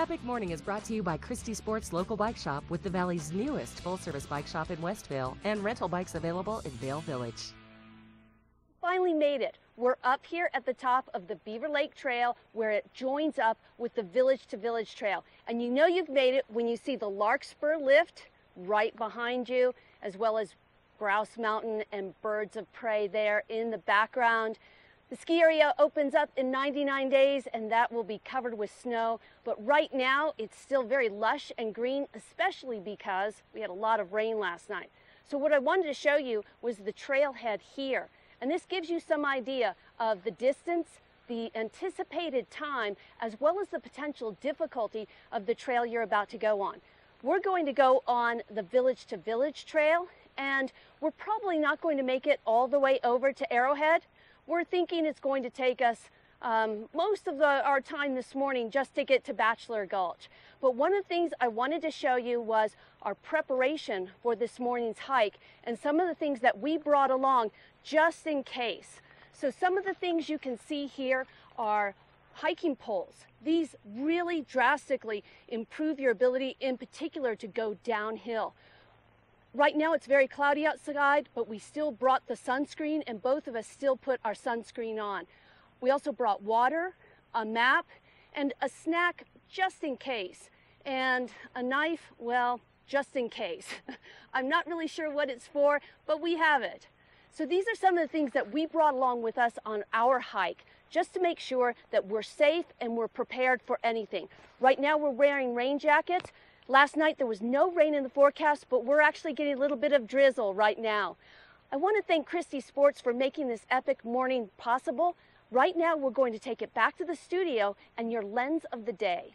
Epic Morning is brought to you by Christy Sports Local Bike Shop with the Valley's newest full service bike shop in West Vail and rental bikes available in Vail Village. Finally made it. We're up here at the top of the Beaver Lake Trail where it joins up with the Village to Village Trail. And you know you've made it when you see the Larkspur Lift right behind you, as well as Grouse Mountain and Birds of Prey there in the background. The ski area opens up in 99 days and that will be covered with snow. But right now it's still very lush and green, especially because we had a lot of rain last night. So what I wanted to show you was the trailhead here. And this gives you some idea of the distance, the anticipated time, as well as the potential difficulty of the trail you're about to go on. We're going to go on the village to village trail and we're probably not going to make it all the way over to Arrowhead. We're thinking it's going to take us um, most of the, our time this morning just to get to Bachelor Gulch. But one of the things I wanted to show you was our preparation for this morning's hike and some of the things that we brought along just in case. So some of the things you can see here are hiking poles. These really drastically improve your ability in particular to go downhill. Right now it's very cloudy outside, but we still brought the sunscreen and both of us still put our sunscreen on. We also brought water, a map, and a snack just in case. And a knife, well, just in case. I'm not really sure what it's for, but we have it. So these are some of the things that we brought along with us on our hike, just to make sure that we're safe and we're prepared for anything. Right now we're wearing rain jackets, Last night there was no rain in the forecast, but we're actually getting a little bit of drizzle right now. I want to thank Christy Sports for making this epic morning possible. Right now we're going to take it back to the studio and your lens of the day.